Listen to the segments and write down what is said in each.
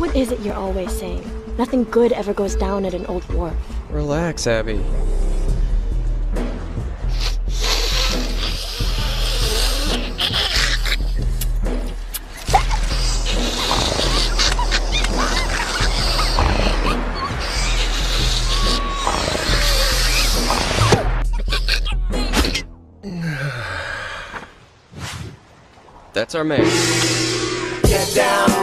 What is it you're always saying? Nothing good ever goes down at an old wharf. Relax, Abby. That's our man. Get down,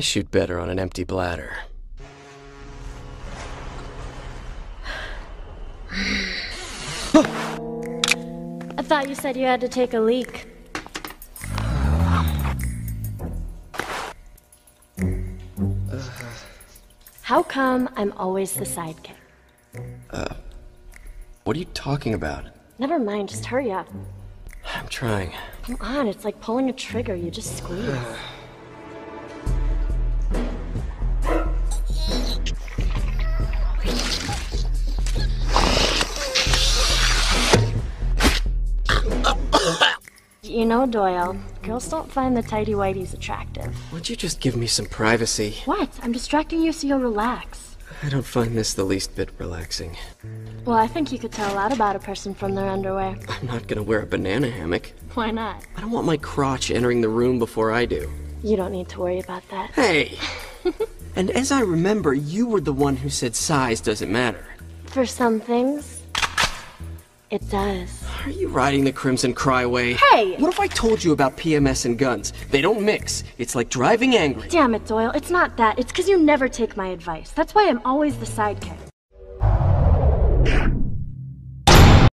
I shoot better on an empty bladder. I thought you said you had to take a leak. How come I'm always the sidekick? Uh, what are you talking about? Never mind, just hurry up. I'm trying. Come on, it's like pulling a trigger, you just squeeze. You know, Doyle, girls don't find the tidy whities attractive. Would you just give me some privacy? What? I'm distracting you so you'll relax. I don't find this the least bit relaxing. Well, I think you could tell a lot about a person from their underwear. I'm not gonna wear a banana hammock. Why not? I don't want my crotch entering the room before I do. You don't need to worry about that. Hey! and as I remember, you were the one who said size doesn't matter. For some things, it does. Are you riding the Crimson Cryway? Hey! What if I told you about PMS and guns? They don't mix. It's like driving angry. Damn it, Doyle. It's not that. It's because you never take my advice. That's why I'm always the sidekick.